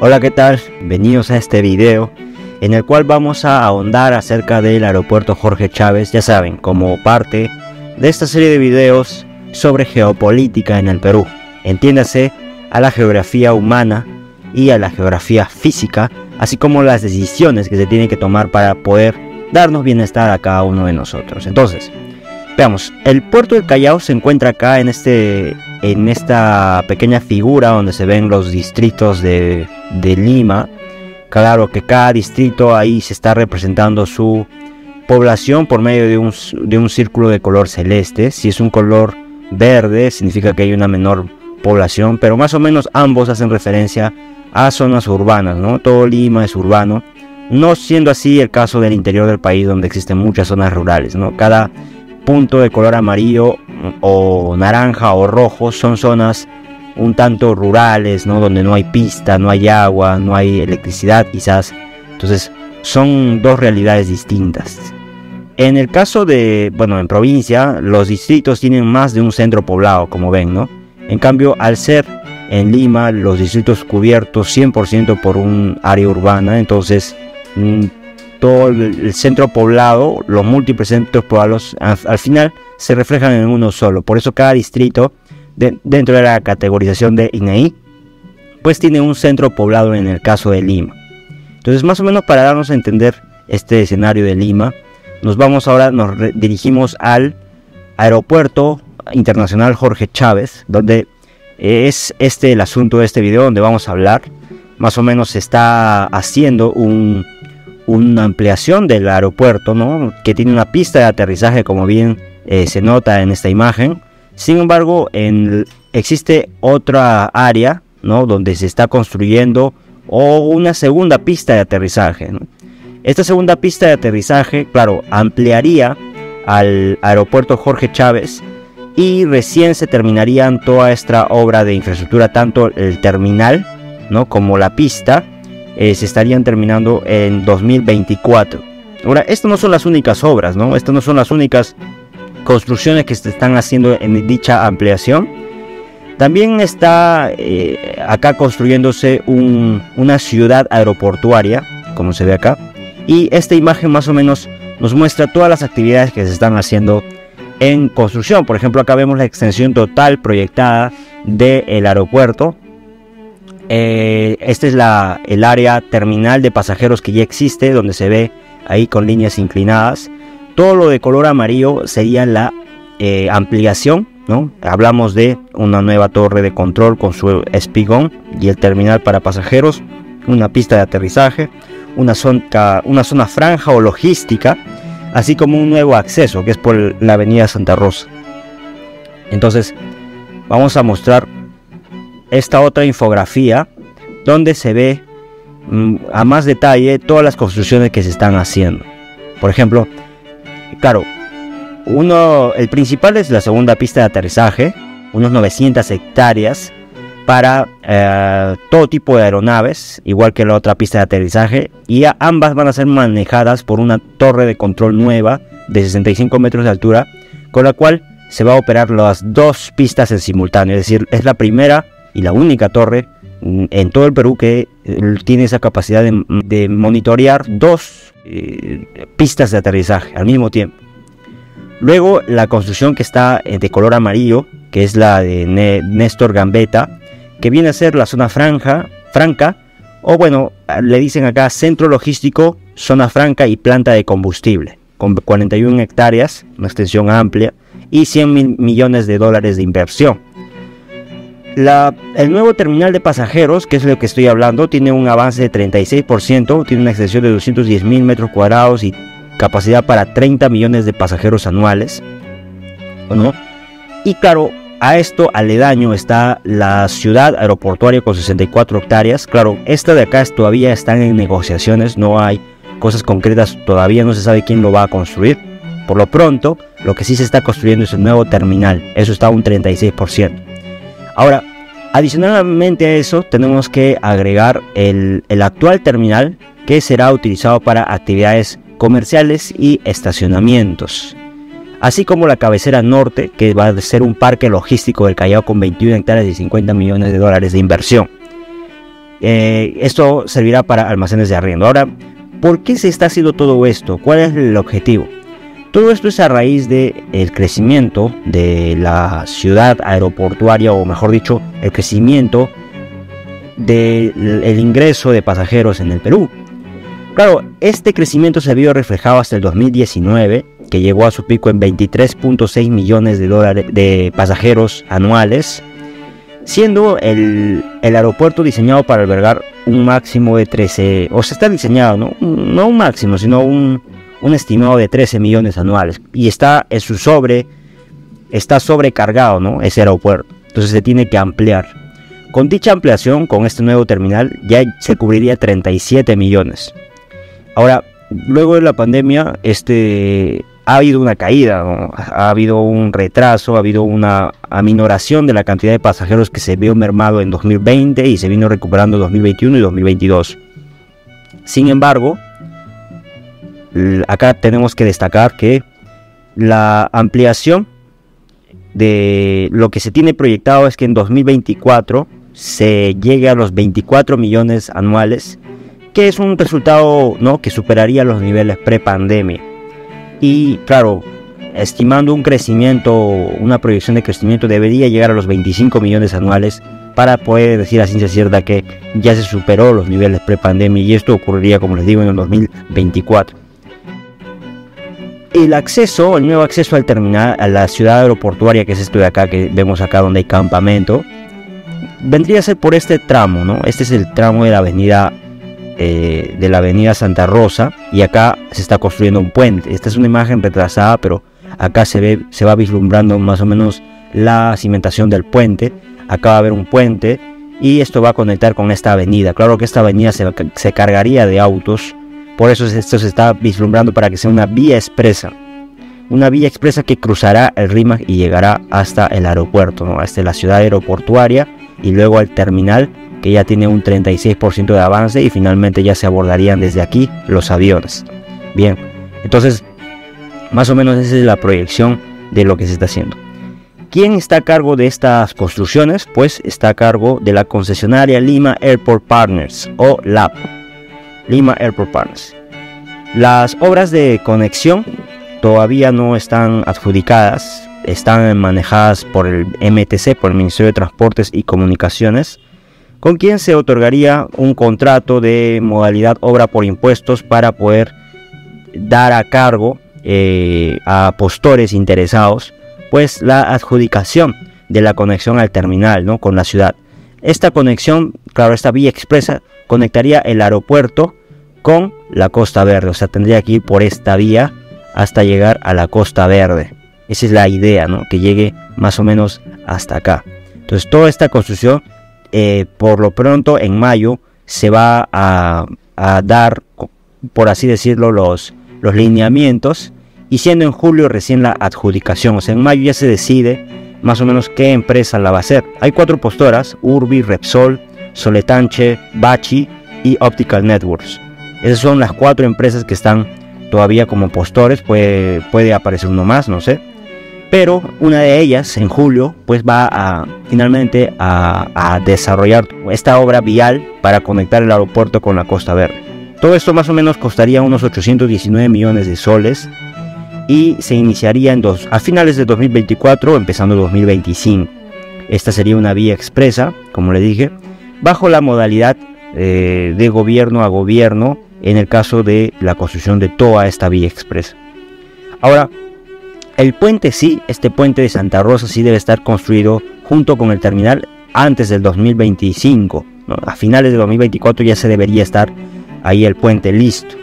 Hola, ¿qué tal? Bienvenidos a este video en el cual vamos a ahondar acerca del aeropuerto Jorge Chávez, ya saben, como parte de esta serie de videos sobre geopolítica en el Perú. Entiéndase a la geografía humana y a la geografía física, así como las decisiones que se tienen que tomar para poder darnos bienestar a cada uno de nosotros. Entonces, veamos, el puerto del Callao se encuentra acá en, este, en esta pequeña figura donde se ven los distritos de, de Lima. Claro que cada distrito ahí se está representando su población por medio de un, de un círculo de color celeste. Si es un color verde, significa que hay una menor población, pero más o menos ambos hacen referencia a zonas urbanas, ¿no? Todo Lima es urbano, no siendo así el caso del interior del país donde existen muchas zonas rurales, ¿no? Cada punto de color amarillo o naranja o rojo son zonas un tanto rurales, ¿no? Donde no hay pista, no hay agua, no hay electricidad quizás. Entonces son dos realidades distintas. En el caso de, bueno, en provincia, los distritos tienen más de un centro poblado, como ven, ¿no? En cambio, al ser en Lima los distritos cubiertos 100% por un área urbana, entonces mm, todo el centro poblado, los múltiples centros poblados, al, final se reflejan en uno solo. Por eso cada distrito, dentro de la categorización de INEI, pues tiene un centro poblado en el caso de Lima. Entonces, más o menos para darnos a entender este escenario de Lima, nos vamos ahora, nos dirigimos al aeropuerto internacional Jorge Chávez, donde es este el asunto de este video donde vamos a hablar. Más o menos se está haciendo una ampliación del aeropuerto, ¿no? Que tiene una pista de aterrizaje, como bien eh, se nota en esta imagen. Sin embargo, existe otra área, ¿no? Donde se está construyendo o una segunda pista de aterrizaje. Esta segunda pista de aterrizaje, claro, ampliaría al aeropuerto Jorge Chávez y recién se terminarían toda esta obra de infraestructura, tanto el terminal ¿no? como la pista, eh, se estarían terminando en 2024. Ahora, estas no son las únicas obras, ¿no? Estas no son las únicas construcciones que se están haciendo en dicha ampliación. También está eh, acá construyéndose una ciudad aeroportuaria, como se ve acá. Y esta imagen más o menos nos muestra todas las actividades que se están haciendo en construcción. Por ejemplo, acá vemos la extensión total proyectada del aeropuerto. Esta es el área terminal de pasajeros que ya existe, donde se ve ahí con líneas inclinadas. Todo lo de color amarillo sería la eh, ampliación. ¿no? Hablamos de una nueva torre de control con su espigón y el terminal para pasajeros, una pista de aterrizaje, una zona, franja o logística así como un nuevo acceso que es por la avenida Santa Rosa. Entonces, vamos a mostrar esta otra infografía donde se ve mm, a más detalle todas las construcciones que se están haciendo. Por ejemplo, claro, uno, el principal es la segunda pista de aterrizaje, unos 900 hectáreas para eh, todo tipo de aeronaves, igual que la otra pista de aterrizaje, y ambas van a ser manejadas por una torre de control nueva de 65 metros de altura, con la cual se va a operar las dos pistas en simultáneo, es decir, es la primera y la única torre mm, en todo el Perú que tiene esa capacidad de, monitorear dos eh, pistas de aterrizaje al mismo tiempo. Luego la construcción que está de color amarillo, que es la de Néstor Gambetta, que viene a ser la zona franja, franca, o bueno, le dicen acá centro logístico, zona franca y planta de combustible, con 41 hectáreas, una extensión amplia, y 100 mil millones de dólares de inversión. El nuevo terminal de pasajeros, que es lo que estoy hablando, tiene un avance de 36%, tiene una extensión de 210 mil metros cuadrados y capacidad para 30 millones de pasajeros anuales. ¿no? Y claro, a esto aledaño está la ciudad aeroportuaria con 64 hectáreas. Claro, esta de acá todavía están en negociaciones, no hay cosas concretas, todavía no se sabe quién lo va a construir. Por lo pronto, lo que sí se está construyendo es el nuevo terminal, eso está a un 36%. Ahora, adicionalmente a eso, tenemos que agregar el, actual terminal que será utilizado para actividades comerciales y estacionamientos así como la cabecera norte, que va a ser un parque logístico del Callao con 21 hectáreas y 50 millones de dólares de inversión. Eh, esto servirá para almacenes de arriendo. Ahora, ¿por qué se está haciendo todo esto? ¿Cuál es el objetivo? Todo esto es a raíz del el crecimiento de la ciudad aeroportuaria, o mejor dicho, el crecimiento del ingreso de pasajeros en el Perú. Claro, este crecimiento se vio reflejado hasta el 2019, que llegó a su pico en 23.6 millones de dólares de pasajeros anuales, siendo el, aeropuerto diseñado para albergar un máximo de 13, o se está diseñado, no un máximo, sino un, un estimado de 13 millones anuales. Y está en su sobre, está sobrecargado, ¿no? Ese aeropuerto. Entonces se tiene que ampliar. Con dicha ampliación, con este nuevo terminal, ya se cubriría 37 millones. Ahora, luego de la pandemia, este, ha habido una caída, ha habido un retraso, ha habido una aminoración de la cantidad de pasajeros que se vio mermado en 2020 y se vino recuperando en 2021 y 2022. Sin embargo, acá tenemos que destacar que la ampliación de lo que se tiene proyectado es que en 2024 se llegue a los 24 millones anuales que es un resultado ¿no? que superaría los niveles pre-pandemia. Y claro, estimando un crecimiento, una proyección de crecimiento, debería llegar a los 25 millones anuales para poder decir a ciencia cierta que ya se superó los niveles pre-pandemia y esto ocurriría, como les digo, en el 2024. El acceso, el nuevo acceso al terminal, a la ciudad aeroportuaria, que es esto de acá, que vemos acá donde hay campamento, vendría a ser por este tramo, ¿no? Este es el tramo de la avenida eh, de la avenida Santa Rosa y acá se está construyendo un puente. Esta es una imagen retrasada, pero acá se ve, se va vislumbrando más o menos la cimentación del puente. Acá va a haber un puente y esto va a conectar con esta avenida. Claro que esta avenida se, se cargaría de autos, por eso esto se está vislumbrando para que sea una vía expresa. Una vía expresa que cruzará el RIMAC y llegará hasta el aeropuerto, hasta la ciudad aeroportuaria y luego al terminal que ya tiene un 36% de avance y finalmente ya se abordarían desde aquí los aviones. Bien, entonces más o menos esa es la proyección de lo que se está haciendo. ¿Quién está a cargo de estas construcciones? Pues está a cargo de la concesionaria Lima Airport Partners o LAP. Lima Airport Partners. Las obras de conexión todavía no están adjudicadas, están manejadas por el MTC, por el Ministerio de Transportes y Comunicaciones con quien se otorgaría un contrato de modalidad obra por impuestos para poder dar a cargo eh, a postores interesados pues la adjudicación de la conexión al terminal ¿no? con la ciudad. Esta conexión, claro, esta vía expresa conectaría el aeropuerto con la Costa Verde, o sea, tendría que ir por esta vía hasta llegar a la Costa Verde. Esa es la idea, ¿no? Que llegue más o menos hasta acá. Entonces, toda esta construcción eh, por lo pronto en mayo se va a, dar, por así decirlo, los, los lineamientos y siendo en julio recién la adjudicación. O sea, en mayo ya se decide más o menos qué empresa la va a hacer. Hay cuatro postoras, Urbi, Repsol, Soletanche, Bachi y Optical Networks. Esas son las cuatro empresas que están todavía como postores, puede, puede aparecer uno más, no sé pero una de ellas en julio pues va a finalmente a, desarrollar esta obra vial para conectar el aeropuerto con la Costa Verde. Todo esto más o menos costaría unos 819 millones de soles y se iniciaría en dos, a finales de 2024 empezando 2025. Esta sería una vía expresa, como le dije, bajo la modalidad eh, de gobierno a gobierno en el caso de la construcción de toda esta vía expresa. Ahora, el puente sí, este puente de Santa Rosa sí debe estar construido junto con el terminal antes del 2025. A finales de 2024 ya se debería estar ahí el puente listo.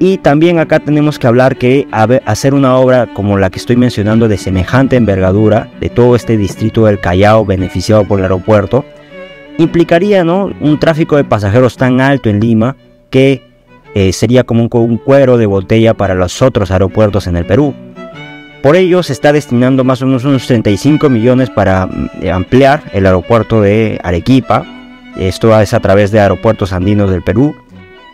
Y también acá tenemos que hablar que hacer una obra como la que estoy mencionando de semejante envergadura de todo este distrito del Callao beneficiado por el aeropuerto implicaría ¿no? un tráfico de pasajeros tan alto en Lima que eh, sería como un cuero de botella para los otros aeropuertos en el Perú. Por ello se está destinando más o menos unos 35 millones para mm, ampliar el aeropuerto de Arequipa. Esto es a través de aeropuertos andinos del Perú.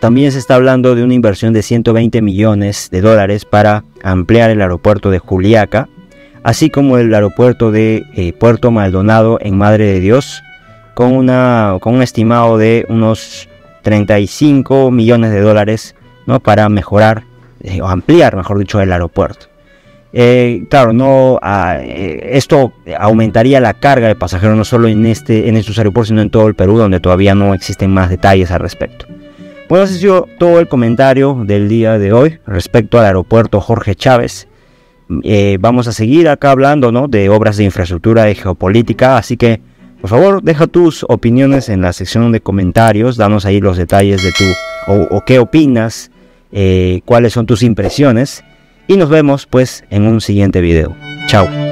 También se está hablando de una inversión de 120 millones de dólares para ampliar el aeropuerto de Juliaca, así como el aeropuerto de eh, Puerto Maldonado en Madre de Dios, con, una, con un estimado de unos 35 millones de dólares ¿no? para mejorar eh, o ampliar, mejor dicho, el aeropuerto. Eh, claro, no, ah, eh, esto aumentaría la carga de pasajeros no solo en, este, en estos aeropuertos, sino en todo el Perú, donde todavía no existen más detalles al respecto. Bueno, ese ha sido todo el comentario del día de hoy respecto al aeropuerto Jorge Chávez. vamos a seguir acá hablando ¿no? de obras de infraestructura, de geopolítica, así que por favor, deja tus opiniones en la sección de comentarios, danos ahí los detalles de tu o, qué opinas, eh, cuáles son tus impresiones y nos vemos pues en un siguiente video. Chao.